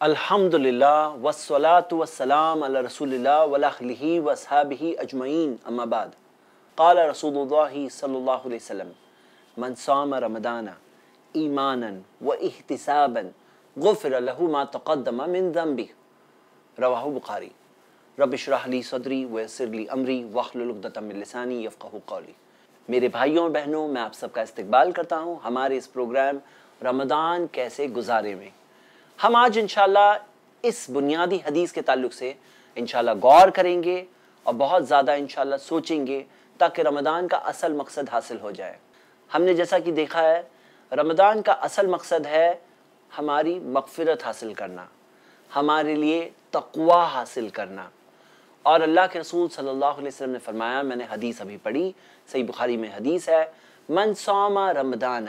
الحمد للہ والصلاة والسلام علی رسول اللہ ولاخلہ وصحابہ اجمعین. اما بعد، قال رسول اللہ صلی اللہ علیہ وسلم، من صام رمضان ایمانا و احتسابا غفر له ما تقدم من ذنبه. رواہ بخاری، رب اشرح لی صدری، ویسر لی امری، واحلل عقدۃ من لسانی یفقهوا قولی. میرے بھائیوں اور بہنوں، میں آپ سب کا استقبال کرتا ہوں ہمارے اس پروگرام رمضان کیسے گزارے میں۔ ہم آج انشاءاللہ اس بنیادی حدیث کے تعلق سے انشاءاللہ غور کریں گے اور بہت زیادہ انشاءاللہ سوچیں گے تاکہ رمضان کا اصل مقصد حاصل ہو جائے۔ ہم نے جیسا کہ دیکھا ہے، رمضان کا اصل مقصد ہے ہماری مغفرت حاصل کرنا، ہمارے لیے تقوی حاصل کرنا۔ اور اللہ کے رسول صلی اللہ علیہ وسلم نے فرمایا، میں نے حدیث ابھی پڑھی، صحیح بخاری میں حدیث ہے، من صوما رمضان،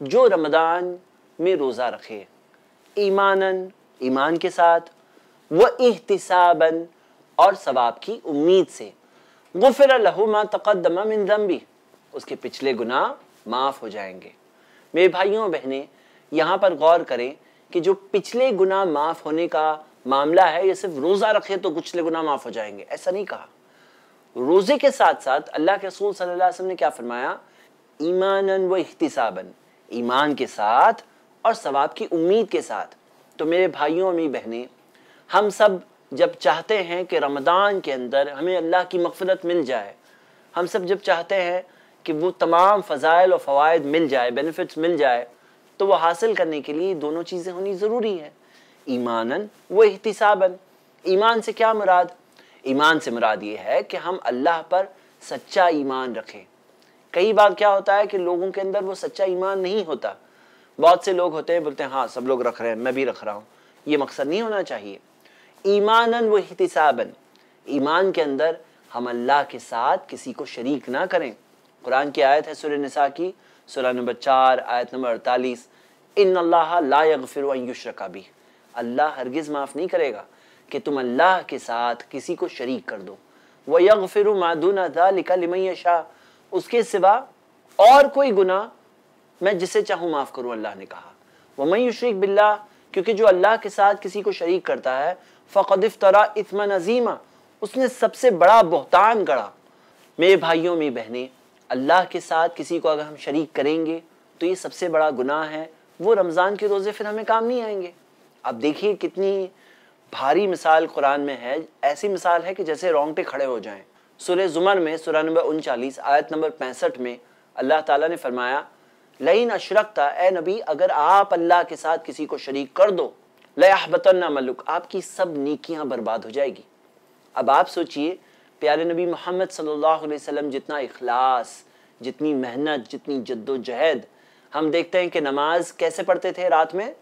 جو رمضان میں روزہ رکھے ایماناً، ایمان کے ساتھ وہ احتساباً، اور ثواب کی امید سے۔ غفر له ما تقدم من ذنبی۔ اس کے پچھلے گناہ معاف ہو جائیں گے۔ میرے بھائیوں بہنیں، یہاں پر غور کریں کہ جو پچھلے گناہ معاف ہونے کا معاملہ ہے، یہ صرف روزہ رکھے تو پچھلے گناہ معاف ہو جائیں گے۔ ایسا نہیں کہا۔ روزے کے ساتھ ساتھ اللہ کے رسول صلی اللہ علیہ وسلم نے کیا فرمایا؟ ایماناً و احتساباً۔ ایمان کے ساتھ اور ثواب کی امید کے ساتھ۔ تو میرے بھائیوں امی بہنیں، ہم سب جب چاہتے ہیں کہ رمضان کے اندر ہمیں اللہ کی مغفرت مل جائے، ہم سب جب چاہتے ہیں کہ وہ تمام فضائل و فوائد مل جائے بینیفٹس مل جائے، تو وہ حاصل کرنے کے لیے دونوں چیزیں ہونی ضروری ہیں۔ ایماناً و احتساباً۔ ایمان سے کیا مراد؟ ایمان سے مراد یہ ہے کہ ہم اللہ پر سچا ایمان رکھیں۔ کئی بار کیا ہوتا ہے کہ لوگوں کے اندر وہ سچا ایمان نہیں ہوتا۔ بہت سے لوگ ہوتے ہیں، بولتے ہیں ہاں سب لوگ رکھ رہے ہیں، میں بھی رکھ رہا ہوں۔ یہ مقصد نہیں ہونا چاہیے۔ ایماناً و احتساباً، ایمان کے اندر ہم اللہ کے ساتھ کسی کو شریک نہ کریں۔ قرآن کی آیت ہے سورہ نساء کی، سورہ نمبر چار، آیت نمبر اڑتالیس۔ ان اللہ لا یغفر ان یشرک بھی اللہ ہرگز معاف نہیں کرے گا کہ تم اللہ کے ساتھ کسی کو شریک کر دو۔ وَيَغْفِرُ مَا دُونَ ذَلِكَ لِمَنْ يَشَاءُ۔ اس کے سوا اور کوئی گناہ میں جسے چاہوں معاف کروں، اللہ نے کہا۔ وَمَنْ يُشْرِكْ بِاللَّهِ کیونکہ جو اللہ کے ساتھ کسی کو شریک کرتا ہے، فَقَدْ اِفْتَرَا اِثْمًا عَظِيمًا اس نے سب سے بڑا بہتان گڑا۔ میرے بھائیوں میں بہنیں، اللہ کے ساتھ کسی کو اگر ہم شریک کریں گے، تو یہ سب سے بڑا گناہ ہے۔ وہ رمضان کے روزے پھر ہمیں کام نہیں آئیں گے۔ اب دیکھیے کتنی بھاری مثال قرآن میں ہے۔ ایسی مثال ہے کہ جیسے رونگٹے کھڑے ہو جائیں۔ سورہ زمر میں، سورہ نمبر انچالیس، آیت نمبر پینسٹھ میں اللہ تعالیٰ نے فرمایا لئین اشرکتا اے نبی، اگر آپ اللہ کے ساتھ کسی کو شریک کر دو لَيَحْبَتَنَّ مَلُک، آپ کی سب نیکیاں برباد ہو جائے گی۔ اب آپ سوچئے، پیارے نبی محمد صلی اللہ علیہ وسلم، جتنا اخلاص، جتنی محنت، جتنی جد و جہد ہم دیکھتے ہیں کہ نماز کیسے پڑھتے تھے رات میں؟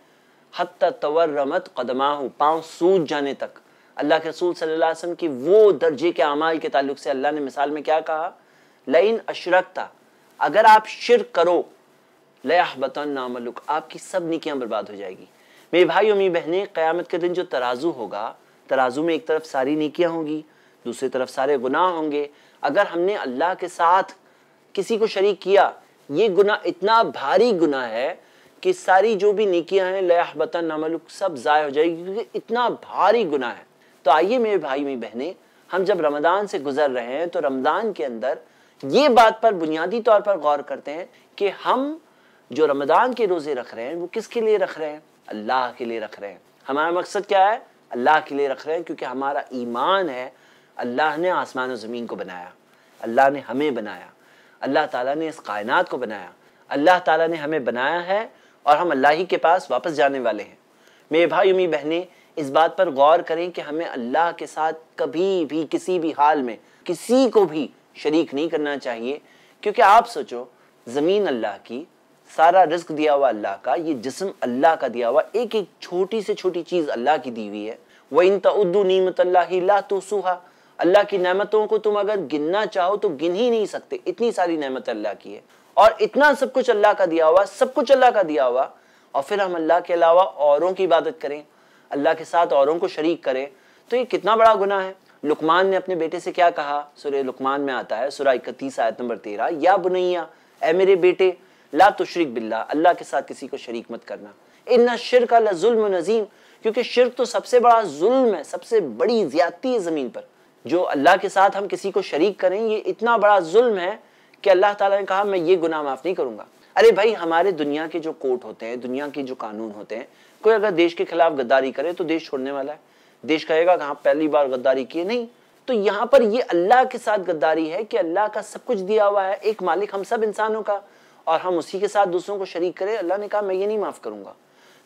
حتی تورمت قدماہو، پاؤں سوج جانے تک۔ اللہ کے رسول صلی اللہ علیہ وسلم کی وہ درجے کے اعمال کے تعلق سے اللہ نے مثال میں کیا کہا؟ لئین اشرکتا اگر آپ شرک کرو لَيَحْبَتَنَّ نَعْمَلُكَ آپ کی سب نیکیاں برباد ہو جائے گی۔ میرے بھائی امی بہنیں، قیامت کے دن جو ترازو ہوگا، ترازو میں ایک طرف ساری نیکیاں ہوں گی، دوسری طرف سارے گناہ ہوں گے۔ اگر ہم نے اللہ کے ساتھ کسی کو شریک کیا، یہ گناہ اتنا بھاری گناہ ہے کہ ساری جو بھی نیکیاں ہیں لَيَحْبَتَنَّ نَعْمَلُكَ سب ضائع ہو جائے گی کیونکہ اتنا بھاری گناہ ہے۔ تو آئیے میرے بھائی میری بہنیں، ہم جب رمضان سے گزر رہے ہیں، تو رمضان کے اندر یہ بات پر بنیادی طور پر غور کرتے ہیں کہ ہم جو رمضان کے روزے رکھ رہے ہیں، وہ کس کے لیے رکھ رہے ہیں؟ اللہ کے لیے رکھ رہے ہیں۔ ہمارا مقصد کیا ہے؟ اللہ کے لیے رکھ رہے ہیں کیونکہ ہمارا ایمان ہے۔ اللہ نے آسمان و زمین کو بنایا۔ اللہ نے ہمیں بنایا۔ اللہ تعالیٰ نے اس کائنات کو بنایا۔ اللہ تعالیٰ نے ہمیں بنایا ہے اور ہم اللہ ہی کے پاس واپس جانے والے ہیں۔ میرے بھائی امی بہنیں، اس بات پر غور کریں کہ ہمیں اللہ کے ساتھ کبھی بھی، کسی بھی حال میں کسی کو بھی شریک نہیں کرنا چاہیے۔ کیونکہ آپ سوچو، زمین اللہ کی سارا رزق دیا ہوا اللہ کا، یہ جسم اللہ کا دیا ہوا، ایک ایک چھوٹی سے چھوٹی چیز اللہ کی دی ہوئی ہے۔ وَإِن تَعُدُّ نِعْمَتَ اللَّهِ لَا تُحْصُوهَا اللہ کی نعمتوں کو تم اگر گننا چاہو تو گن ہی نہیں سکتے۔ اتنی ساری نعمت اللہ کی ہے۔ اور اتنا سب کچھ اللہ کا دیا ہوا، سب کچھ اللہ کا دیا ہوا۔ اور پھر ہم اللہ کے علاوہ اوروں کی عبادت کریں، اللہ کے ساتھ اوروں کو شریک کریں۔ تو یہ کتنا بڑا گناہ ہے۔ لقمان نے اپنے بیٹے سے کیا کہا؟ سورہ لقمان میں آتا ہے، سورہ اکتیس آیت نمبر تیرہ۔ یا بنیا، اے میرے بیٹے لا تشرک باللہ، اللہ کے ساتھ کسی کو شریک مت کرنا۔ ان شرک اللہ ظلم نظیم، کیونکہ شرک تو سب سے بڑا ظلم ہے، سب سے بڑی زیادتی ہے زمین پر۔ جو اللہ کے ساتھ ہم کسی کو شریک کریں، یہ اتنا بڑا ظلم ہے کہ اللہ تعالیٰ نے کہا، میں یہ گناہ معاف نہیں کروں گا۔ ارے بھائی، ہمارے دنیا کے جو کوٹ ہوتے ہیں، دنیا کے جو قانون ہوتے ہیں، کوئی اگر دیش کے خلاف غداری کرے تو دیش چھوڑنے والا ہے۔ دیش کہے گا کہ ہاں پہلی بار غداری کیے، نہیں۔ تو یہاں پر یہ اللہ کے ساتھ غداری ہے کہ اللہ کا سب کچھ دیا ہوا ہے، ایک مالک ہم سب انسانوں کا۔ اور ہم اسی کے ساتھ دوسروں کو شریک کرے اللہ نے کہا میں یہ نہیں معاف کروں گا۔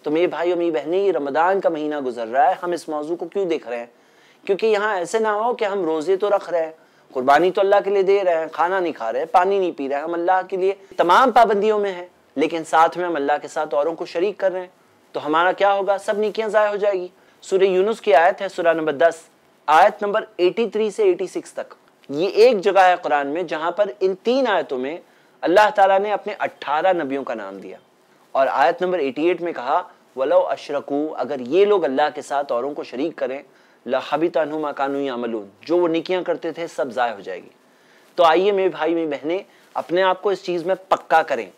تو میرے بھائی اور میری بہنیں، یہ رمضان کا مہینہ گزر رہا ہے، ہم اس موضوع کو کیوں دیکھ رہے ہیں؟ کیونکہ یہاں ایسے نہ ہو کہ ہم روزے تو رکھ رہے ہیں، قربانی تو اللہ کے لیے دے رہے ہیں، کھانا نہیں کھا رہے، پانی نہیں پی رہے ہیں ہم اللہ کے لیے تمام پابندیوں میں ہیں، لیکن ساتھ میں ہم اللہ کے ساتھ اوروں کو شریک کر رہے ہیں۔ تو ہمارا کیا ہوگا؟ سب نیکیاں ضائع ہو جائے گی۔ سورہ یونس کی آیت ہے، سورہ نمبر دس، آیت نمبر ایٹی تھری سے ایٹی سکس تک۔ یہ ایک جگہ ہے قرآن میں جہاں پر ان تین آیتوں میں اللہ تعالیٰ نے اپنے اٹھارہ نبیوں کا نام دیا۔ اور آیت نمبر ایٹی ایٹ میں کہا، ولو اشرکو، اگر یہ لوگ اللہ کے ساتھ اوروں کو شریک کریں لحبت عنہم کانو یعملون۔ جو وہ نیکیاں کرتے تھے، سب ضائع ہو جائے گی۔ تو آئیے میرے بھائی، میری بہنیں، اپنے آپ کو اس چیز میں پکا کریں۔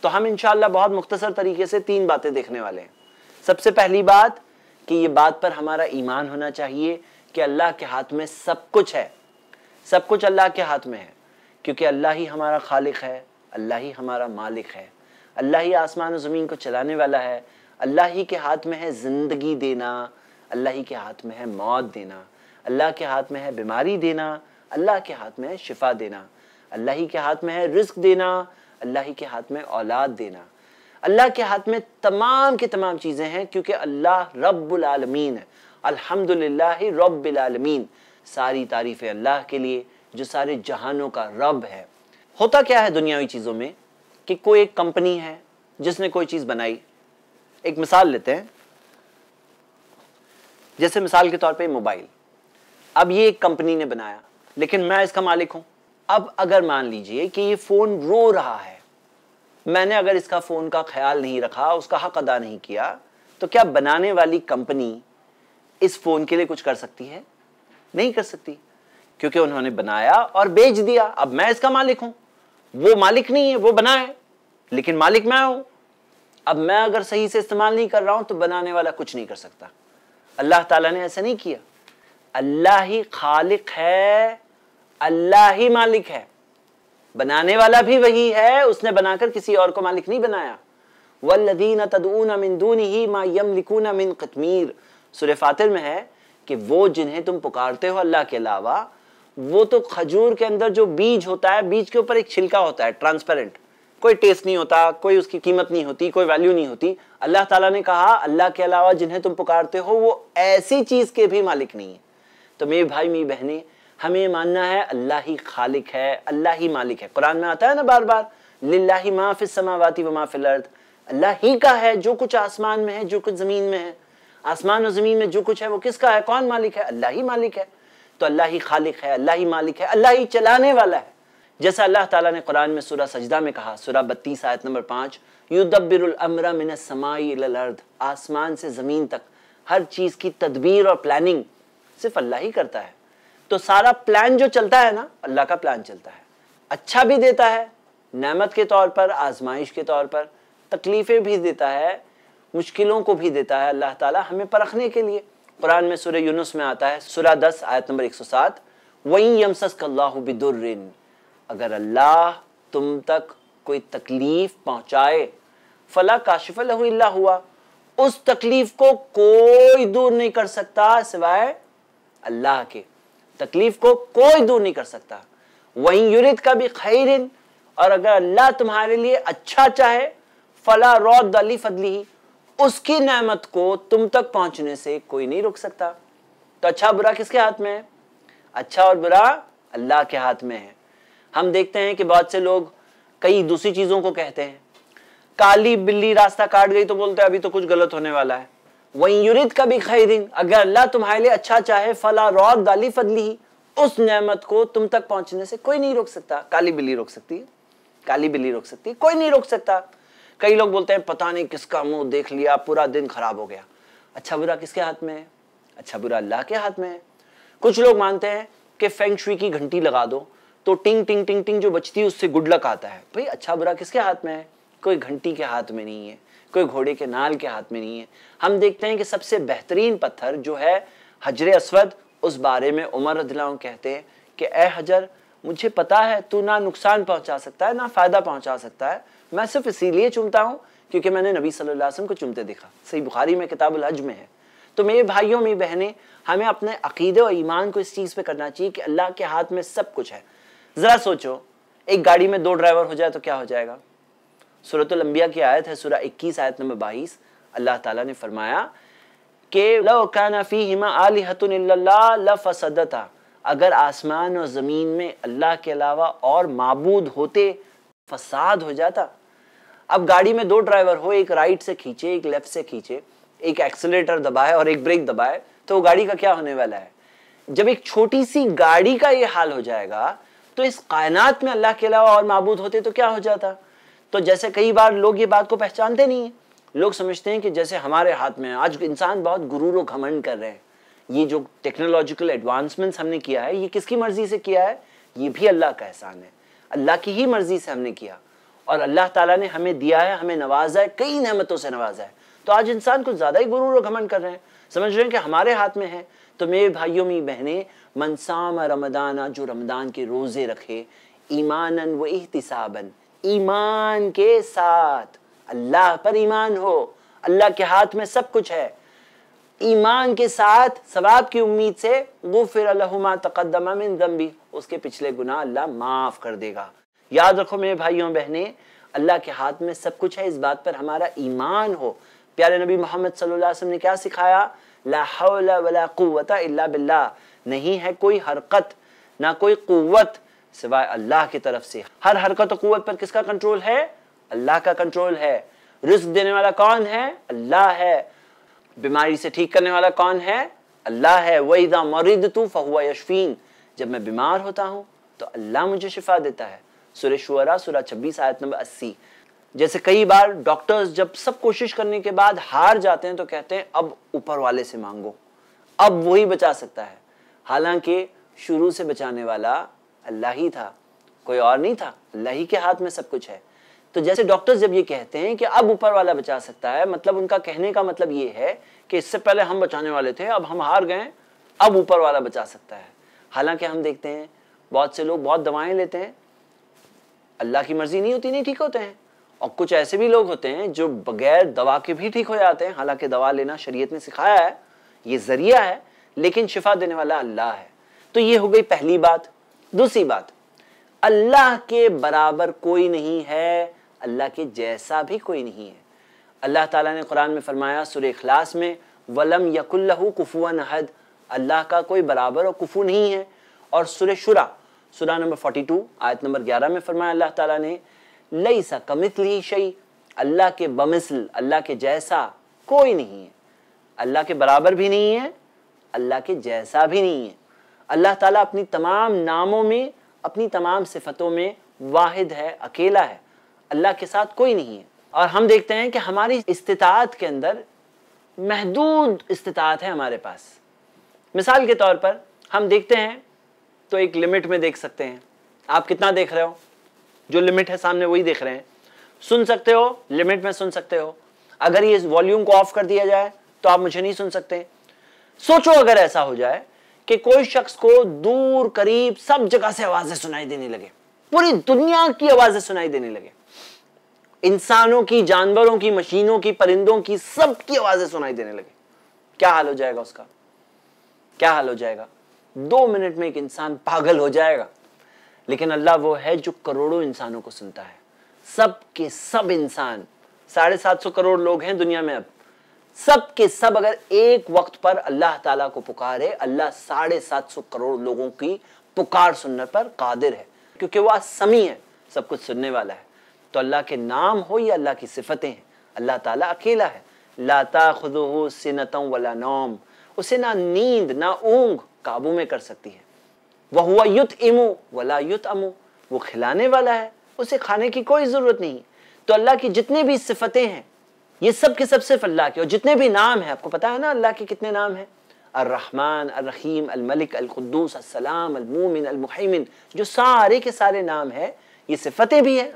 تو ہم انشاءاللہ بہت مختصر طریقے سے تین باتیں دیکھنے والے ہیں۔ سب سے پہلی بات کہ یہ بات پر ہمارا ایمان ہونا چاہیے کہ اللہ کے ہاتھ میں سب کچھ ہے۔ سب کچھ اللہ کے ہاتھ میں ہے، کیونکہ اللہ ہی ہمارا خالق ہے۔ اللہ ہی ہمارا مالک ہے۔ اللہ ہی آسمان و زمین کو چلانے والا ہے۔ اللہ ہی کے ہاتھ میں ہے زندگی دینا۔ اللہ ہی کے ہاتھ میں ہے موت دینا۔ اللہ کے ہاتھ میں ہے بیماری دینا۔ اللہ کے ہاتھ میں ہے شفا دینا۔ اللہ ہی کے ہاتھ میں ہے رزق دینا۔ اللہ ہی کے ہاتھ میں اولاد دینا۔ اللہ کے ہاتھ میں تمام کی تمام چیزیں ہیں کیونکہ اللہ رب العالمین ہے۔ الحمدللہ رب العالمین۔ ساری تعریف اللہ کے لیے جو سارے جہانوں کا رب ہے۔ ہوتا کیا ہے دنیاوی چیزوں میں کہ کوئی ایک کمپنی ہے جس نے کوئی چیز بنائی؟ ایک مثال لیتے ہیں۔ جیسے مثال کے طور پہ موبائل۔ اب یہ ایک کمپنی نے بنایا، لیکن میں اس کا مالک ہوں۔ اب اگر مان لیجیے کہ یہ فون رو رہا ہے، میں نے اگر اس کا فون کا خیال نہیں رکھا، اس کا حق ادا نہیں کیا، تو کیا بنانے والی کمپنی اس فون کے لیے کچھ کر سکتی ہے؟ نہیں کر سکتی، کیونکہ انہوں نے بنایا اور بیچ دیا۔ اب میں اس کا مالک ہوں۔ وہ مالک نہیں ہے، وہ بنا ہے۔ لیکن مالک میں ہوں۔ اب میں اگر صحیح سے استعمال نہیں کر رہا ہوں تو بنانے والا کچھ نہیں کر سکتا۔ اللہ تعالیٰ نے ایسا نہیں کیا۔ اللہ ہی خالق ہے، اللہ ہی مالک ہے۔ بنانے والا بھی وہی ہے، اس نے بنا کر کسی اور کو مالک نہیں بنایا۔ وَالَّذِينَ تَدْعُونَ مِن دُونِهِ مَا يَمْلِكُونَ مِن قِتْمِير سورہ فاتر میں ہے کہ وہ جنہیں تم پکارتے ہو اللہ کے علاوہ وہ تو کھجور کے اندر جو بیج ہوتا ہے، بیج کے اوپر ایک چھلکا ہوتا ہے ٹرانسپیرنٹ کوئی ٹیسٹ نہیں ہوتا، کوئی اس کی قیمت نہیں ہوتی، کوئی ویلیو نہیں ہوتی۔ اللہ تعالیٰ نے کہا، اللہ کے علاوہ جنہیں تم پکارتے ہو، وہ ایسی چیز کے بھی مالک نہیں ہے تو میرے بھائی، میری بہنیں، ہمیں ماننا ہے اللہ ہی خالق ہے، اللہ ہی مالک ہے۔ قرآن میں آتا ہے نا بار بار، للہ ما فی السماواتی و ما فی الارض۔ اللہ ہی کا ہے جو کچھ آسمان میں ہے، جو کچھ زمین میں ہے۔ آسمان و زمین میں جو کچھ ہے، وہ کس کا ہے؟ کون مالک ہے؟ اللہ ہی مالک ہے۔ تو اللہ ہی خالق ہے، اللہ ہی مالک ہے، اللہ ہی چلانے والا ہے۔ جیسا اللہ تعالیٰ نے قرآن میں سورہ سجدہ میں کہا، سورہ بتیس آیت نمبر پانچ، یدبر الامر من السمائی الالارض آسمان سے زمین تک ہر چیز کی تدبیر اور پلاننگ صرف اللہ ہی کرتا ہے۔ تو سارا پلان جو چلتا ہے نا، اللہ کا پلان چلتا ہے۔ اچھا بھی دیتا ہے، نعمت کے طور پر، آزمائش کے طور پر، تکلیفیں بھی دیتا ہے، مشکلوں کو بھی دیتا ہے اللہ تعالیٰ ہمیں پرکھنے کے لیے۔ قرآن میں سورہ یونس میں آتا ہے، سورہ دس، آیت نمبر ایک سو سات، وَإِن يَمْسَسْكَ اللَّهُ بِدُرٍ اگر اللہ تم تک کوئی تکلیف پہنچائے، فلا کاشف لہو اللہ ہوا اس تکلیف کو کوئی دور نہیں کر سکتا سوائے اللہ کے۔ تکلیف کو کوئی دور نہیں کر سکتا۔ وہیں یورد کا بھی خیرن اور اگر اللہ تمہارے لیے اچھا چاہے، فلا رود علی فضلی اس کی نعمت کو تم تک پہنچنے سے کوئی نہیں رک سکتا۔ تو اچھا برا کس کے ہاتھ میں ہے؟ اچھا اور برا اللہ کے ہاتھ میں ہے۔ ہم دیکھتے ہیں کہ بہت سے لوگ کئی دوسری چیزوں کو کہتے ہیں۔ کالی بلی راستہ کاٹ گئی تو بولتے ہیں ابھی تو کچھ غلط ہونے والا ہے۔ وہیں یورید کا بھی خیرین اگر اللہ تمہارے لیے اچھا چاہے، فلا رود دالی فضلی اس نعمت کو تم تک پہنچنے سے کوئی نہیں روک سکتا۔ کالی بلی روک سکتی ہے۔ کالی بلی روک سکتی ہے، کوئی نہیں روک سکتا۔ کئی لوگ بولتے ہیں، پتہ نہیں کس کا منہ دیکھ لیا، پورا دن خراب ہو گیا۔ اچھا برا کس کے ہاتھ میں ہے؟ اچھا برا اللہ کے ہاتھ میں ہے۔ کچھ لوگ مانتے ہیں کہ فینگ شوئی کی گھنٹی لگا دو، تو ٹنگ ٹنگ ٹنگ ٹنگ جو بچتی ہے، اس سے گڈ لک آتا ہے۔ بھئی اچھا برا کس کے ہاتھ میں ہے؟ کوئی گھنٹی کے ہاتھ میں نہیں ہے، کوئی گھوڑے کے نال کے ہاتھ میں نہیں ہے۔ ہم دیکھتے ہیں کہ سب سے بہترین پتھر جو ہے حجر اسود، اس بارے میں عمر رضی اللہ عنہ کہتے ہیں کہ، اے حجر، مجھے پتا ہے، تو نہ نقصان پہنچا سکتا ہے، نہ فائدہ پہنچا سکتا ہے میں صرف اسی لیے چومتا ہوں کیونکہ میں نے نبی صلی اللہ علیہ وسلم کو چومتے دیکھا۔ صحیح بخاری میں کتاب الحج میں ہے۔ تو میرے بھائیوں، میری بہنیں، ہمیں اپنے عقیدے اور ایمان کو اس چیز پہ کرنا چاہیے کہ اللہ کے ہاتھ میں سب کچھ ہے۔ ذرا سوچو، ایک گاڑی میں دو ڈرائیور ہو جائے تو کیا ہو جائے گا؟ صورت الانبیاء کی آیت ہے، سورہ اکیس، آیت نمبر بائیس۔ اللہ تعالیٰ نے فرمایا کہ لو کان فیہما آلہۃ اللہ لفسدتا۔ اگر آسمان اور زمین میں اللہ کے علاوہ اور معبود ہوتے، فساد ہو جاتا۔ اب گاڑی میں دو ڈرائیور ہو، ایک رائٹ سے کھینچے، ایک لیفٹ سے کھینچے، ایک ایکسیلیٹر دبائے اور ایک بریک دبائے، تو وہ گاڑی کا کیا ہونے والا ہے؟ جب ایک چھوٹی سی گاڑی کا یہ حال ہو جائے گا، تو اس کائنات میں اللہ کے علاوہ اور معبود ہوتے تو کیا ہو جاتا؟ تو جیسے کئی بار لوگ یہ بات کو پہچانتے نہیں ہیں۔ لوگ سمجھتے ہیں کہ جیسے ہمارے ہاتھ میں، آج انسان بہت گرور و گھمنڈ کر رہے ہیں۔ یہ جو ٹیکنالوجیکل ایڈوانسمنٹس ہم نے کیا ہے، یہ کس کی مرضی سے کیا ہے؟ یہ بھی اللہ کا احسان ہے۔ اللہ کی ہی مرضی سے ہم نے کیا۔ اور اللہ تعالیٰ نے ہمیں دیا ہے، ہمیں نوازا ہے، کئی نعمتوں سے نوازا ہے۔ تو آج انسان کچھ زیادہ ہی غرور و گھمنڈ کر رہے ہیں۔ سمجھ رہے ہیں کہ ہمارے ہاتھ میں ہے۔ تو میرے بھائیوں میں بہنیں منسام رمضانہ جو رمضان کے روزے رکھے ایمانن و احتسابن ایمان کے ساتھ اللہ پر ایمان ہو۔ اللہ کے ہاتھ میں سب کچھ ہے۔ ایمان کے ساتھ ثواب کی امید سے غفر لہما تقدم من ذنبی، اس کے پچھلے گناہ اللہ معاف کر دے گا۔ یاد رکھو میرے بھائیوں بہنیں، اللہ کے ہاتھ میں سب کچھ ہے، اس بات پر ہمارا ایمان ہو۔ پیارے نبی محمد صلی اللہ علیہ وسلم نے کیا سکھایا؟ لا حول ولا قوت الا باللہ۔ نہیں ہے کوئی حرکت، نہ کوئی قوت سوائے اللہ کی طرف سے۔ ہر حرکت و قوت پر کس کا کنٹرول ہے؟ اللہ کا کنٹرول ہے۔ رزق دینے والا کون ہے؟ اللہ ہے۔ بیماری سے ٹھیک کرنے والا کون ہے؟ اللہ ہے۔ وَإِذَا مَرِضْتُ فَهُوَ يَشْفِينَ جب میں بیمار ہوتا ہوں تو اللہ مجھے شفا دیتا ہے۔ سورہ شعراء، سورہ چھبیس، آیت نمبر اسی۔ جیسے کئی بار ڈاکٹرز جب سب کوشش کرنے کے بعد ہار جاتے ہیں تو کہتے ہیں، اب اوپر والے سے مانگو۔ اب وہی بچا سکتا ہے۔ حالانکہ شروع سے بچانے والا اللہ ہی تھا، کوئی اور نہیں تھا۔ اللہ ہی کے ہاتھ میں سب کچھ ہے۔ تو جیسے ڈاکٹرز جب یہ کہتے ہیں کہ اب اوپر والا بچا سکتا ہے مطلب ان کا کہنے کا مطلب یہ ہے کہ اس سے پہلے ہم بچانے والے تھے، اب ہم ہار گئے، اب اوپر والا بچا سکتا ہے۔ حالانکہ ہم دیکھتے ہیں، بہت سے لوگ بہت دوائیں لیتے ہیں اللہ کی مرضی نہیں ہوتی، نہیں ٹھیک ہوتے ہیں۔ اور کچھ ایسے بھی لوگ ہوتے ہیں جو بغیر دوا کے بھی ٹھیک ہو جاتے ہیں۔ حالانکہ دوا لینا شریعت نے سکھایا ہے، یہ ذریعہ ہے، لیکن شفا دینے والا اللہ ہے۔ تو یہ ہو گئی پہلی بات۔ دوسری بات، اللہ کے برابر کوئی نہیں ہے، اللہ کے جیسا بھی کوئی نہیں ہے۔ اللہ تعالیٰ نے قرآن میں فرمایا سورہ اخلاص میں، ولم یک اللہ کفو نحد اللہ کا کوئی برابر اور کفو نہیں ہے۔ اور سورہ شرع سورہ نمبر 42 آیت نمبر 11 میں فرمایا، اللہ تعالیٰ نے لیسا کمثلی شیء، اللہ کے بمثل، اللہ کے جیسا کوئی نہیں ہے۔ اللہ کے برابر بھی نہیں ہے، اللہ کے جیسا بھی نہیں ہے۔ اللہ تعالیٰ اپنی تمام ناموں میں، اپنی تمام صفتوں میں واحد ہے، اکیلا ہے۔ اللہ کے ساتھ کوئی نہیں ہے۔ اور ہم دیکھتے ہیں کہ ہماری استطاعت کے اندر محدود استطاعت ہے ہمارے پاس۔ مثال کے طور پر ہم دیکھتے ہیں تو ایک لمٹ میں دیکھ سکتے ہیں۔ آپ کتنا دیکھ رہے ہو؟ جو لمٹ ہے سامنے وہی دیکھ رہے ہیں۔ سن سکتے ہو؟ لمٹ میں سن سکتے ہو۔ اگر یہ والیوم کو آف کر دیا جائے تو آپ مجھے نہیں سن سکتے۔ سوچو اگر ایسا ہو جائے کہ کوئی شخص کو دور، قریب سب جگہ سے آوازیں سنائی دینے لگے۔ پوری دنیا کی آوازیں سنائی دینے لگے۔ انسانوں کی، جانوروں کی، مشینوں کی، پرندوں کی سب کی آوازیں سنائی دینے لگے۔ کیا حال ہو جائے گا اس کا؟ کیا حال ہو جائے گا؟ دو منٹ میں ایک انسان پاگل ہو جائے گا۔ لیکن اللہ وہ ہے جو کروڑوں انسانوں کو سنتا ہے۔ سب کے سب انسان، ساڑھے سات سو کروڑ لوگ ہیں دنیا میں اب۔ سب کے سب اگر ایک وقت پر اللہ تعالیٰ کو پکارے، اللہ ساڑھے سات سو کروڑ لوگوں کی پکار سننے پر قادر ہے۔ کیونکہ وہ سمی ہے سب کچھ سننے والا ہے۔ تو اللہ کے نام ہو یا اللہ کی صفتیں ہیں، اللہ تعالیٰ اکیلا ہے۔ لا تاخذہ سنتوں ولا نوم۔ اسے نہ نیند، نہ اونگ۔ قابو میں کر سکتی ہے۔ وہ یت امو ولا یت امو وہ کھلانے والا ہے، اسے کھانے کی کوئی ضرورت نہیں۔ تو اللہ کی جتنے بھی صفتیں ہیں، یہ سب کے سب صرف اللہ کے اور جتنے بھی نام ہیں، آپ کو پتا ہے نا اللہ کے کتنے نام ہیں؟ الرحمن، الرحیم، الملک، القدوس، السلام، المومن، المحیمن۔ جو سارے کے سارے نام ہیں، یہ صفتیں بھی ہیں۔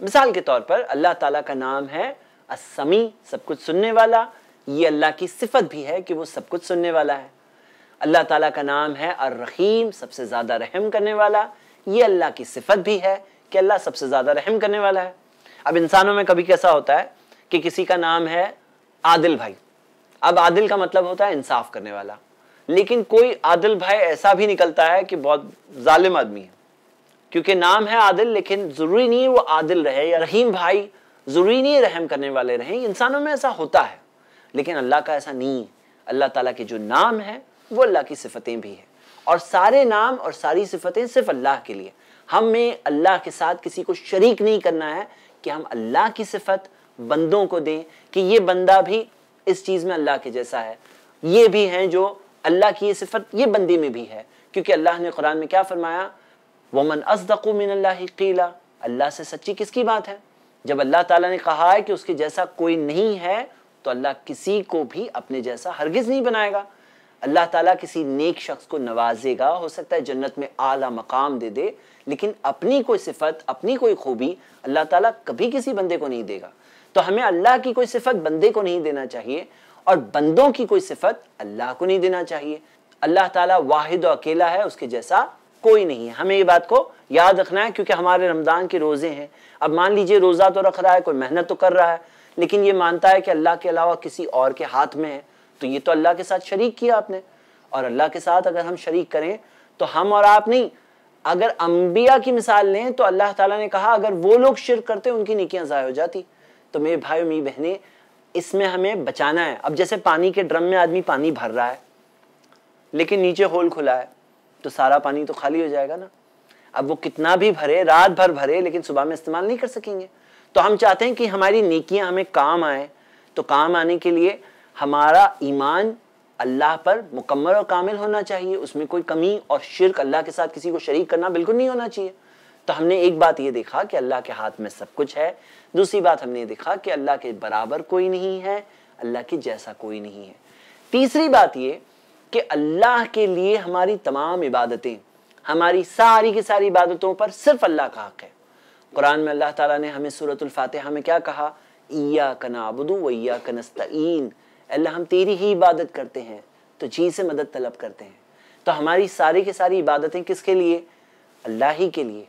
مثال کے طور پر اللہ تعالیٰ کا نام ہے السمی سب کچھ سننے والا۔ یہ اللہ کی صفت بھی ہے کہ وہ سب کچھ سننے والا ہے۔ اللہ تعالیٰ کا نام ہے الرحیم، سب سے زیادہ رحم کرنے والا۔ یہ اللہ کی صفت بھی ہے کہ اللہ سب سے زیادہ رحم کرنے والا ہے۔ اب انسانوں میں کبھی کیسا ہوتا ہے کہ کسی کا نام ہے عادل بھائی۔ اب عادل کا مطلب ہوتا ہے انصاف کرنے والا۔ لیکن کوئی عادل بھائی ایسا بھی نکلتا ہے کہ بہت ظالم آدمی ہے۔ کیونکہ نام ہے عادل، لیکن ضروری نہیں وہ عادل رہے یا رحیم بھائی۔ ضروری نہیں رحم کرنے والے رہیں۔ انسانوں میں ایسا ہوتا ہے۔ لیکن اللہ کا ایسا نہیں ہے۔ اللہ تعالیٰ کے جو نام ہے وہ اللہ کی صفتیں بھی ہیں۔ اور سارے نام اور ساری صفتیں صرف اللہ کے لیے۔ ہمیں اللہ کے ساتھ کسی کو شریک نہیں کرنا ہے کہ ہم اللہ کی صفت بندوں کو دیں کہ یہ بندہ بھی اس چیز میں اللہ کے جیسا ہے۔ یہ بھی ہیں جو اللہ کی یہ صفت یہ بندی میں بھی ہے۔ کیونکہ اللہ نے قرآن میں کیا فرمایا؟ وَمَنْ أَصْدَقُ مِنَ اللَّهِ قِيلًا۔ اللہ سے سچی کس کی بات ہے؟ جب اللہ تعالیٰ نے کہا ہے کہ اس کے جیسا کوئی نہیں ہے، تو اللہ کسی کو بھی اپنے جیسا ہرگز نہیں بنائے گا۔ اللہ تعالیٰ کسی نیک شخص کو نوازے گا، ہو سکتا ہے جنت میں اعلیٰ مقام دے دے، لیکن اپنی کوئی صفت، اپنی کوئی خوبی اللہ تعالیٰ کبھی کسی بندے کو نہیں دے گا۔ تو ہمیں اللہ کی کوئی صفت بندے کو نہیں دینا چاہیے اور بندوں کی کوئی صفت اللہ کو نہیں دینا چاہیے۔ اللہ تعالیٰ واحد و اکیلا ہے، اس کے جیسا کوئی نہیں ہے۔ ہمیں یہ بات کو یاد رکھنا ہے کیونکہ ہمارے رمضان کے روزے ہیں۔ اب مان لیجیے روزہ تو رکھ رہا ہے، کوئی محنت تو کر رہا ہے، لیکن یہ مانتا ہے کہ اللہ کے علاوہ کسی اور کے ہاتھ میں ہے۔ تو یہ تو اللہ کے ساتھ شریک کیا آپ نے۔ اور اللہ کے ساتھ اگر ہم شریک کریں تو ہم اور آپ نہیں۔ اگر انبیاء کی مثال لیں تو اللہ تعالیٰ نے کہا، اگر وہ لوگ شرک کرتے، ان کی نیکیاں ضائع ہو جاتی۔ تو میرے بھائی میری بہنیں، اس میں ہمیں بچانا ہے۔ اب جیسے پانی کے ڈرم میں آدمی پانی بھر رہا ہے، لیکن نیچے ہول کھلا ہے، تو سارا پانی تو خالی ہو جائے گا نا۔ اب وہ کتنا بھی بھرے، رات بھر بھرے، لیکن صبح میں استعمال نہیں کر سکیں گے۔ تو ہم چاہتے ہیں کہ ہماری نیکیاں ہمیں کام آئیں۔ تو کام آنے کے لیے ہمارا ایمان اللہ پر مکمل اور کامل ہونا چاہیے، اس میں کوئی کمی اور شرک اللہ کے ساتھ کسی کو شریک کرنا بالکل نہیں ہونا چاہیے۔ تو ہم نے ایک بات یہ دیکھا کہ اللہ کے ہاتھ میں سب کچھ ہے، دوسری بات ہم نے دیکھا کہ اللہ کے برابر کوئی نہیں ہے، اللہ کے جیسا کوئی نہیں ہے۔ تیسری بات یہ کہ اللہ کے لیے ہماری تمام عبادتیں، ہماری ساری کی ساری عبادتوں پر صرف اللہ کا حق ہے۔ قرآن میں اللہ تعالیٰ نے ہمیں صورت الفاتحہ میں کیا کہا؟ ایاک نعبدو و ایاک اللہ ہم تیری ہی عبادت کرتے ہیں، تو جی سے مدد طلب کرتے ہیں۔ تو ہماری ساری کی ساری عبادتیں کس کے لیے؟ اللہ ہی کے لیے۔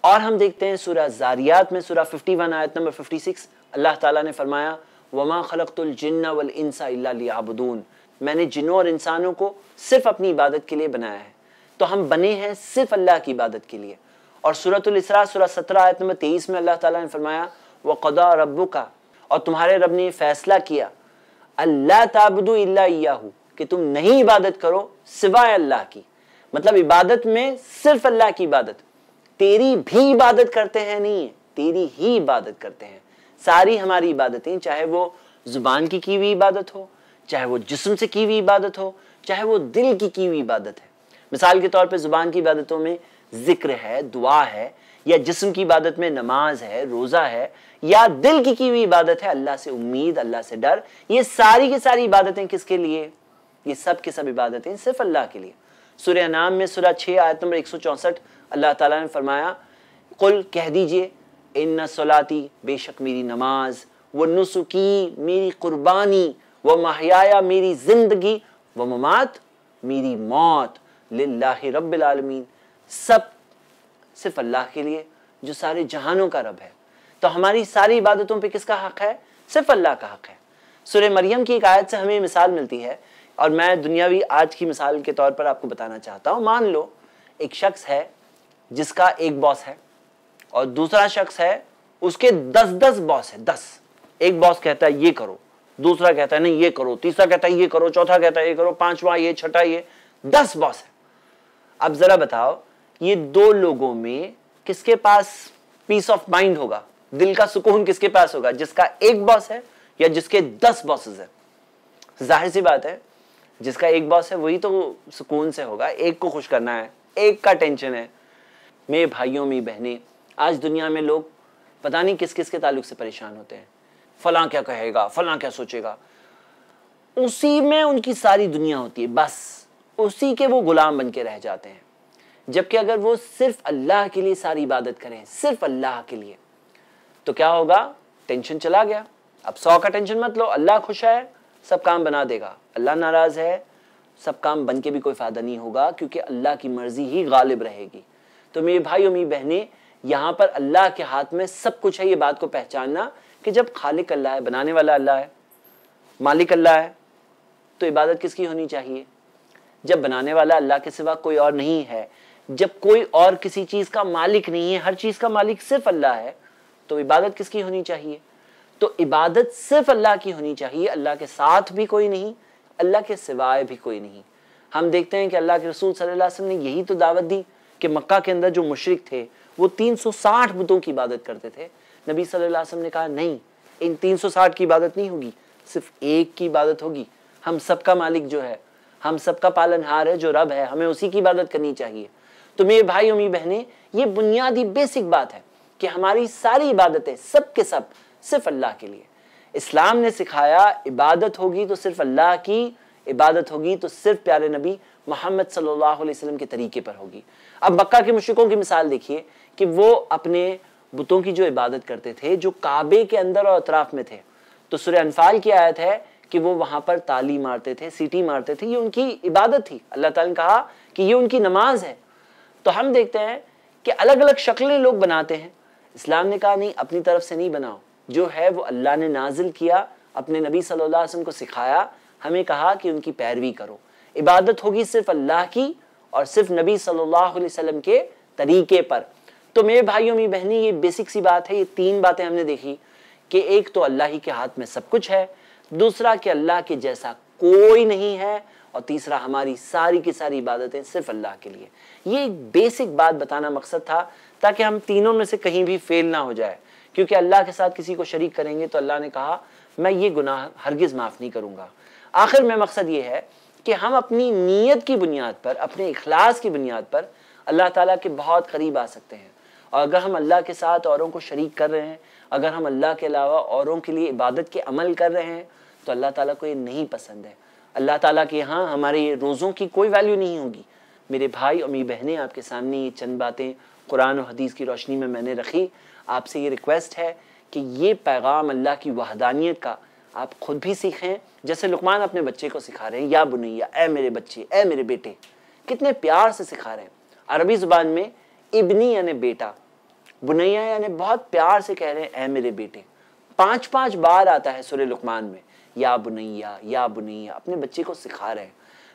اور ہم دیکھتے ہیں سورہ زاریات میں، سورہ 51 آیت نمبر 56 اللہ تعالیٰ نے فرمایا، وما خلقت الجن والانس الا ليعبدون۔ میں نے جنوں اور انسانوں کو صرف اپنی عبادت کے لیے بنایا ہے۔ تو ہم بنے ہیں صرف اللہ کی عبادت کے لیے۔ اور سورۃ الاسراء، سورہ 17 آیت نمبر 23 میں اللہ تعالیٰ نے فرمایا وقضا ربک۔ اور تمہارے رب نے فیصلہ کیا اللہ تعبدوا الا ایاہ کہ تم نہیں عبادت کرو سوائے اللہ کی۔ مطلب عبادت میں صرف اللہ کی عبادت۔ تیری بھی عبادت کرتے ہیں نہیں تیری ہی عبادت کرتے ہیں۔ ساری ہماری عبادتیں، چاہے وہ زبان کی کی ہوئی عبادت ہو، چاہے وہ جسم سے کی ہوئی عبادت ہو، چاہے وہ دل کی کی ہوئی عبادت ہے۔ مثال کے طور پہ زبان کی عبادتوں میں ذکر ہے، دعا ہے یا جسم کی عبادت میں نماز ہے، روزہ ہے، یا دل کی کی ہوئی عبادت ہے، اللہ سے امید، اللہ سے ڈر، یہ ساری کی ساری عبادتیں کس کے لیے؟ یہ سب کے سب عبادتیں صرف اللہ کے لیے۔ سورہ نام میں سورہ 6 آیت نمبر 164 اللہ تعالیٰ نے فرمایا، قل کہہ دیجیے، ان صلاتی بے شک میری نماز وہ نسکی میری قربانی وہ محیا میری زندگی وہ ممات میری موت، للہ رب العالمین۔ سب صرف اللہ کے لیے، جو سارے جہانوں کا رب ہے۔ تو ہماری ساری عبادتوں پہ کس کا حق ہے؟ صرف اللہ کا حق ہے۔ سورہ مریم کی ایک آیت سے ہمیں مثال ملتی ہے۔ اور میں دنیاوی آج کی مثال کے طور پر آپ کو بتانا چاہتا ہوں۔ مان لو، ایک شخص ہے جس کا ایک باس ہے اور دوسرا شخص ہے اس کے دس دس باس ہے دس۔ ایک باس کہتا ہے، یہ کرو۔ دوسرا کہتا ہے، نہیں، یہ کرو۔ تیسرا کہتا ہے، یہ کرو۔ چوتھا کہتا ہے، یہ کرو۔ پانچواں، یہ، چھٹا، یہ۔ دس باس ہے اب ذرا بتاؤ یہ دو لوگوں میں کس کے پاس پیس آف مائنڈ ہوگا؟ دل کا سکون کس کے پاس ہوگا؟ جس کا ایک باس ہے یا جس کے دس باسز ہیں؟ ظاہر سی بات ہے، جس کا ایک باس ہے وہی تو سکون سے ہوگا، ایک کو خوش کرنا ہے، ایک کا ٹینشن ہے۔ میرے بھائیوں میں بہنیں، آج دنیا میں لوگ پتہ نہیں کس کس کے تعلق سے پریشان ہوتے ہیں۔ فلاں کیا کہے گا، فلاں کیا سوچے گا۔ اسی میں ان کی ساری دنیا ہوتی ہے، بس اسی کے وہ غلام بن کے رہ جاتے ہیں۔ جبکہ اگر وہ صرف اللہ کے لیے ساری عبادت کریں، صرف اللہ کے لیے، تو کیا ہوگا؟ ٹینشن چلا گیا۔ اب سو کا ٹینشن مت لو، اللہ خوش ہے، سب کام بنا دے گا۔ اللہ ناراض ہے، سب کام بن کے بھی کوئی فائدہ نہیں ہوگا، کیونکہ اللہ کی مرضی ہی غالب رہے گی۔ تو میرے بھائی اور میری بہنیں، یہاں پر اللہ کے ہاتھ میں سب کچھ ہے، یہ بات کو پہچاننا کہ جب خالق اللہ ہے، بنانے والا اللہ ہے، مالک اللہ ہے، تو عبادت کس کی ہونی چاہیے؟ جب بنانے والا اللہ کے سوا کوئی اور نہیں ہے جب کوئی اور کسی چیز کا مالک نہیں ہے، ہر چیز کا مالک صرف اللہ ہے، تو عبادت کس کی ہونی چاہیے؟ تو عبادت صرف اللہ کی ہونی چاہیے، اللہ کے ساتھ بھی کوئی نہیں، اللہ کے سوائے بھی کوئی نہیں۔ ہم دیکھتے ہیں کہ اللہ کے رسول صلی اللہ علیہ وسلم نے یہی تو دعوت دی کہ مکہ کے اندر جو مشرق تھے، وہ تین سو ساٹھ بتوں کی عبادت کرتے تھے۔ نبی صلی اللہ علیہ وسلم نے کہا، نہیں، ان تین سو ساٹھ کی عبادت نہیں ہوگی، صرف ایک کی عبادت ہوگی۔ ہم سب کا مالک جو ہے، ہم سب کا پالن ہار ہے، جو رب ہے، ہمیں اسی کی عبادت کرنی چاہیے۔ تو میرے بھائی اور میری بہنیں، یہ بنیادی بیسک بات ہے کہ ہماری ساری عبادتیں سب کے سب صرف اللہ کے لیے۔ اسلام نے سکھایا عبادت ہوگی تو صرف اللہ کی، عبادت ہوگی تو صرف پیارے نبی محمد صلی اللہ علیہ وسلم کے طریقے پر ہوگی۔ اب مکہ کے مشرقوں کی مثال دیکھیے کہ وہ اپنے بتوں کی جو عبادت کرتے تھے، جو کعبے کے اندر اور اطراف میں تھے۔ تو سورہ انفال کی آیت ہے کہ وہ وہاں پر تالی مارتے تھے، سیٹی مارتے تھے، یہ ان کی عبادت تھی۔ اللہ تعالیٰ نے کہا کہ یہ ان کی نماز ہے۔ تو ہم دیکھتے ہیں کہ الگ الگ شکلیں لوگ بناتے ہیں۔ اسلام نے کہا، نہیں، اپنی طرف سے نہیں بناؤ۔ جو ہے وہ اللہ نے نازل کیا، اپنے نبی صلی اللہ علیہ وسلم کو سکھایا۔ ہمیں کہا کہ ان کی پیروی کرو۔ عبادت ہوگی صرف اللہ کی اور صرف نبی صلی اللہ علیہ وسلم کے طریقے پر۔ تو میرے بھائیوں میں بہنی یہ بیسک سی بات ہے، یہ تین باتیں ہم نے دیکھی کہ ایک تو اللہ ہی کے ہاتھ میں سب کچھ ہے، دوسرا کہ اللہ کے جیسا کوئی نہیں ہے۔ اور تیسرا، ہماری ساری کی ساری عبادتیں صرف اللہ کے لیے۔ یہ ایک بیسک بات بتانا مقصد تھا تاکہ ہم تینوں میں سے کہیں بھی فیل نہ ہو جائے۔ کیونکہ اللہ کے ساتھ کسی کو شریک کریں گے تو اللہ نے کہا، میں یہ گناہ ہرگز معاف نہیں کروں گا۔ آخر میں مقصد یہ ہے کہ ہم اپنی نیت کی بنیاد پر، اپنے اخلاص کی بنیاد پر اللہ تعالیٰ کے بہت قریب آ سکتے ہیں۔ اور اگر ہم اللہ کے ساتھ اوروں کو شریک کر رہے ہیں، اگر ہم اللہ کے علاوہ اوروں کے لیے عبادت کے عمل کر رہے ہیں، تو اللہ تعالیٰ کو یہ نہیں پسند ہے۔ اللہ تعالیٰ کے یہاں ہمارے روزوں کی کوئی ویلیو نہیں ہوگی۔ میرے بھائی اور میری بہنیں آپ کے سامنے یہ چند باتیں قرآن و حدیث کی روشنی میں میں نے رکھی۔ آپ سے یہ ریکویسٹ ہے کہ یہ پیغام اللہ کی وحدانیت کا آپ خود بھی سیکھیں۔ جیسے لقمان اپنے بچے کو سکھا رہے ہیں، یا بنیا، اے میرے بچے، اے میرے بیٹے، کتنے پیار سے سکھا رہے ہیں۔ عربی زبان میں ابنی یعنی بیٹا، بنیا یعنی بہت پیار سے کہہ رہے ہیں، اے میرے بیٹے۔ پانچ پانچ بار آتا ہے سورہ لقمان میں۔ یا بنیا یا بنیا، اپنے بچے کو سکھا رہے ہیں۔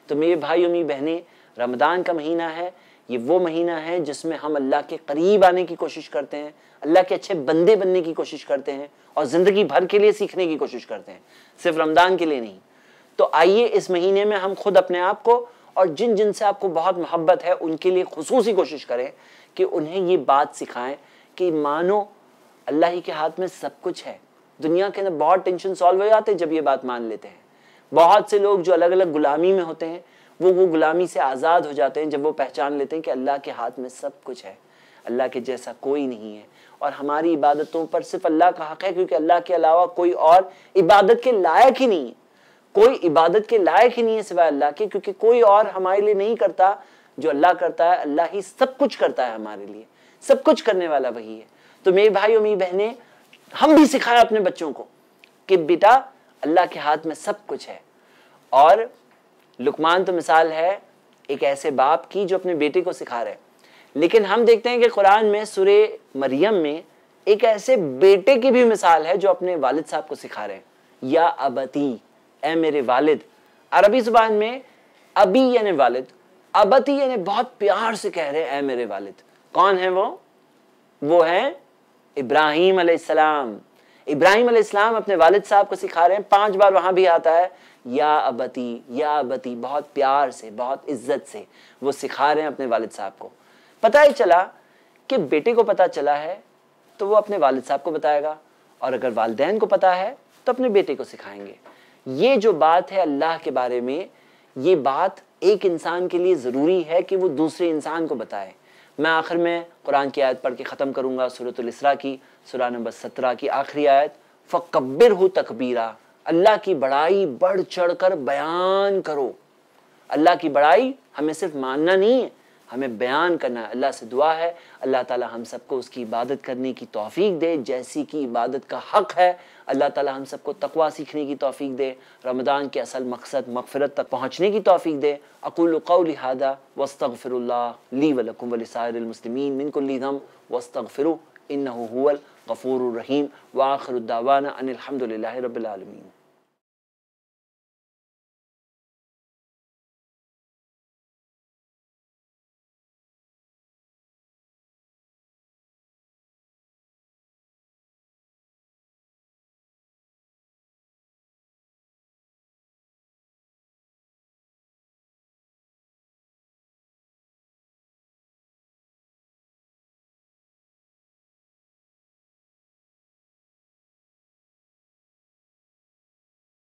تو میرے بھائی امی بہنیں، رمضان کا مہینہ ہے، یہ وہ مہینہ ہے جس میں ہم اللہ کے قریب آنے کی کوشش کرتے ہیں، اللہ کے اچھے بندے بننے کی کوشش کرتے ہیں اور زندگی بھر کے لیے سیکھنے کی کوشش کرتے ہیں، صرف رمضان کے لیے نہیں۔ تو آئیے اس مہینے میں ہم خود اپنے آپ کو اور جن جن سے آپ کو بہت محبت ہے، ان کے لیے خصوصی کوشش کریں کہ انہیں یہ بات سکھائیں کہ مانو، اللہ ہی کے ہاتھ میں سب کچھ ہے۔ دنیا کے اندر بہت ٹینشن سالو ہو جاتے ہیں جب یہ بات مان لیتے ہیں۔ بہت سے لوگ جو الگ الگ غلامی میں ہوتے ہیں، وہ وہ غلامی سے آزاد ہو جاتے ہیں جب وہ پہچان لیتے ہیں کہ اللہ کے ہاتھ میں سب کچھ ہے۔ اللہ کے جیسا کوئی نہیں ہے۔ اور ہماری عبادتوں پر صرف اللہ کا حق ہے، کیونکہ اللہ کے علاوہ کوئی اور عبادت کے لائق ہی نہیں ہے۔ کوئی عبادت کے لائق ہی نہیں ہے سوائے اللہ کے، کیونکہ کوئی اور ہمارے لیے نہیں کرتا۔ جو اللہ کرتا ہے، اللہ ہی سب کچھ کرتا ہے ہمارے لیے۔ سب کچھ کرنے والا وہی ہے۔ تو میرے بھائی اور میری بہنیں ہم بھی سکھائے اپنے بچوں کو کہ بیٹا، اللہ کے ہاتھ میں سب کچھ ہے۔ اور لکمان تو مثال ہے ایک ایسے باپ کی جو اپنے بیٹے کو سکھا رہے۔ لیکن ہم دیکھتے ہیں کہ قرآن میں سورہ مریم میں ایک ایسے بیٹے کی بھی مثال ہے جو اپنے والد صاحب کو سکھا رہے ہیں۔ یا ابتی، اے میرے والد۔ عربی زبان میں ابی یعنی والد، ابتی یعنی بہت پیار سے کہہ رہے ہیں، اے میرے والد۔ کون ہیں وہ؟ وہ ہیں ابراہیم علیہ السلام۔ ابراہیم علیہ السلام اپنے والد صاحب کو سکھا رہے ہیں۔ پانچ بار وہاں بھی آتا ہے۔ یا ابتی یا ابتی، بہت پیار سے، بہت عزت سے وہ سکھا رہے ہیں اپنے والد صاحب کو۔ پتہ ہی چلا کہ بیٹے کو پتہ چلا ہے تو وہ اپنے والد صاحب کو بتائے گا۔ اور اگر والدین کو پتہ ہے تو اپنے بیٹے کو سکھائیں گے۔ یہ جو بات ہے اللہ کے بارے میں، یہ بات ایک انسان کے لیے ضروری ہے کہ وہ دوسرے انسان کو بتائے۔ میں آخر میں قرآن کی آیت پڑھ کے ختم کروں گا صورت الاسراء کی، سورہ نمبر سترہ کی آخری آیت۔ فقبر ہو تقبیرہ اللہ کی بڑائی بڑھ چڑھ کر بیان کرو۔ اللہ کی بڑائی ہمیں صرف ماننا نہیں ہے۔ ہمیں بیان کرنا ہے۔ اللہ سے دعا ہے۔ اللہ تعالی ہم سب کو اس کی عبادت کرنے کی توفیق دے، جیسی کی عبادت کا حق ہے۔ اللہ تعالی ہم سب کو تقوی سیکھنے کی توفیق دے۔ رمضان کے اصل مقصد مغفرت تک پہنچنے کی توفیق دے۔ اقول قولی هذا واستغفر اللہ لی ولکم ولسائر المسلمین من کل ذنب واستغفروا انه هو الغفور الرحیم۔ واخر الدعوانا ان الحمد رب العالمین۔